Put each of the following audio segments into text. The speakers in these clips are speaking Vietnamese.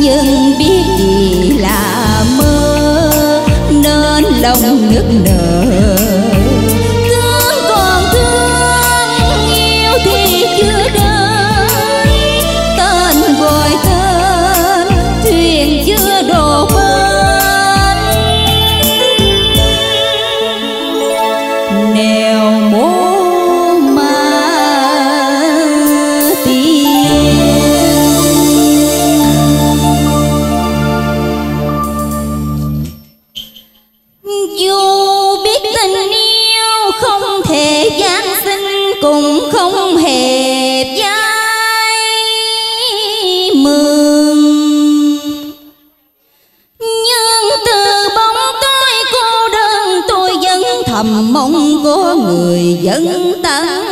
nhưng biết gì là mơ nên lòng nức nở. không hề dai mường nhưng từ bóng tối cô đơn tôi vẫn thầm mong có người vẫn tan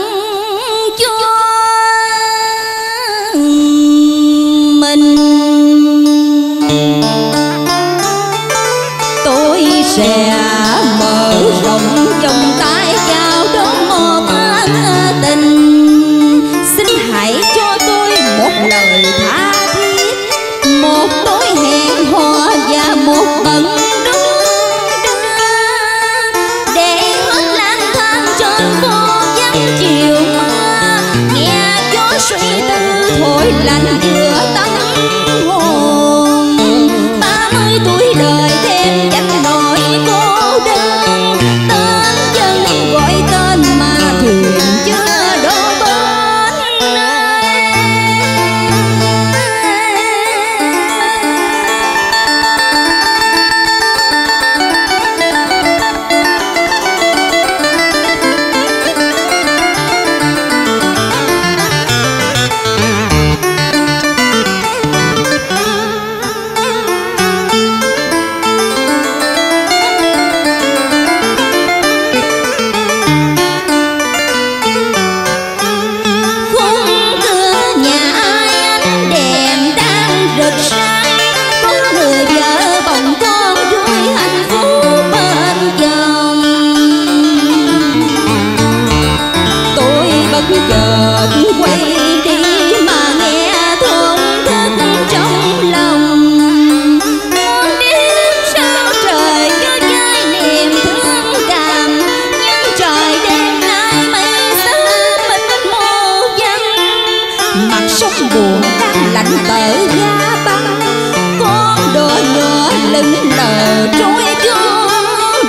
trôi chung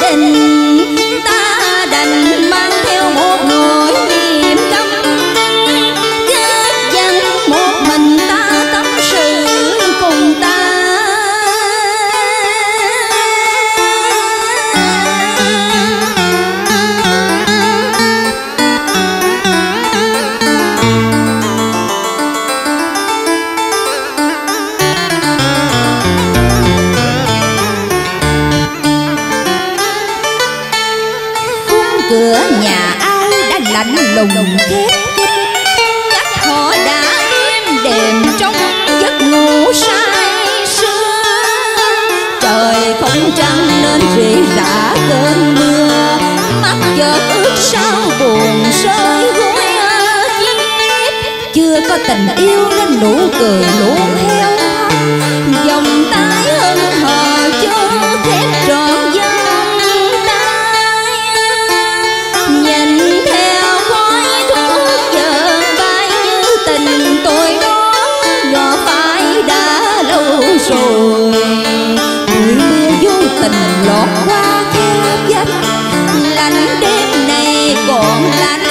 đình cửa nhà ai đã lạnh lùng khép kín Chắc họ đã êm đềm trong giấc ngủ say sưa. Trời không trăng nên rỉ rả cơn mưa. Mắt chợt ướt sao buồn rơi gối chưa có tình yêu nên nụ cười lũ heo sầu Buổi mưa tình lọt qua khe vách Lạnh đêm này còn lạnh